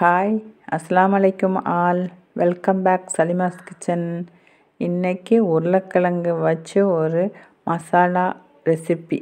hi அஸ்லாம் அலைக்கும் all welcome back Salima's kitchen இன்னைக்கு உருளைக்கிழங்கு வச்சு ஒரு masala recipe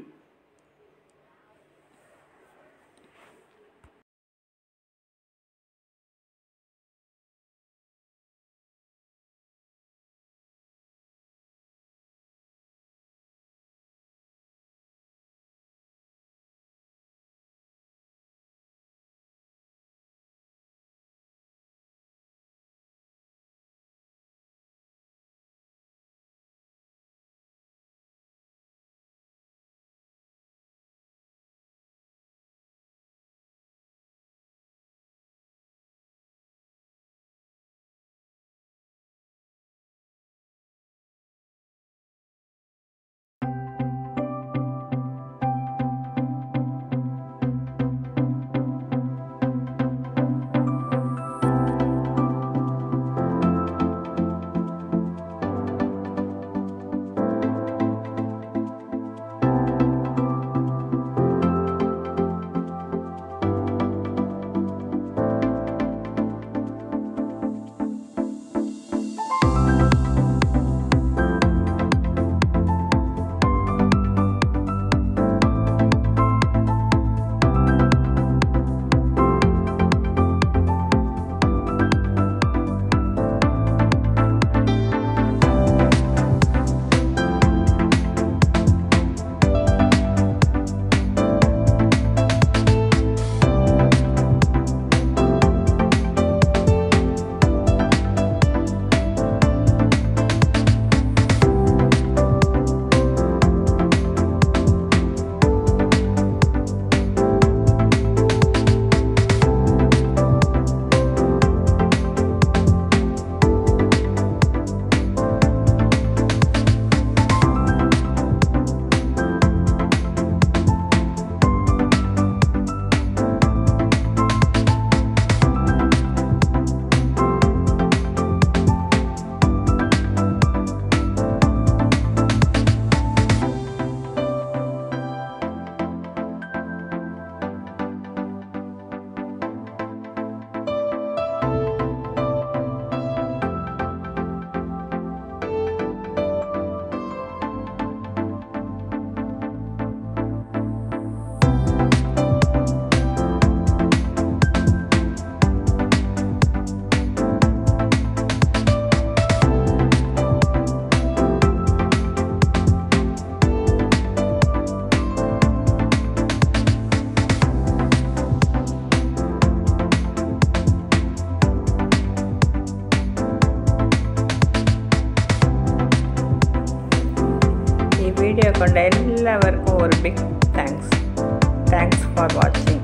വീഡിയോ കൊണ്ട് എല്ലാവർക്കും ഒരു big thanks thanks for watching